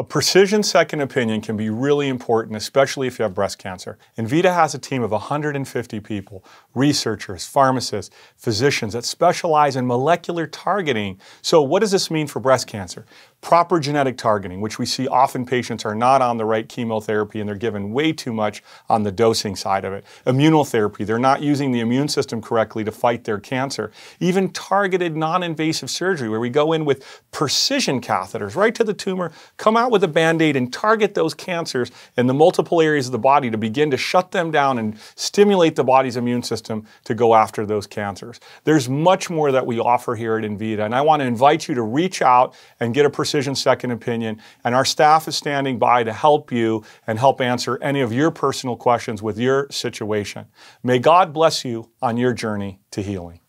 A precision second opinion can be really important, especially if you have breast cancer. Envita has a team of 150 people, researchers, pharmacists, physicians that specialize in molecular targeting. So what does this mean for breast cancer? Proper genetic targeting, which we see often patients are not on the right chemotherapy and they're given way too much on the dosing side of it. Immunotherapy, they're not using the immune system correctly to fight their cancer. Even targeted non-invasive surgery where we go in with precision catheters right to the tumor, come out with a band-aid and target those cancers in the multiple areas of the body to begin to shut them down and stimulate the body's immune system to go after those cancers. There's much more that we offer here at Envita, and I want to invite you to reach out and get a precision second opinion. And our staff is standing by to help you and help answer any of your personal questions with your situation. May God bless you on your journey to healing.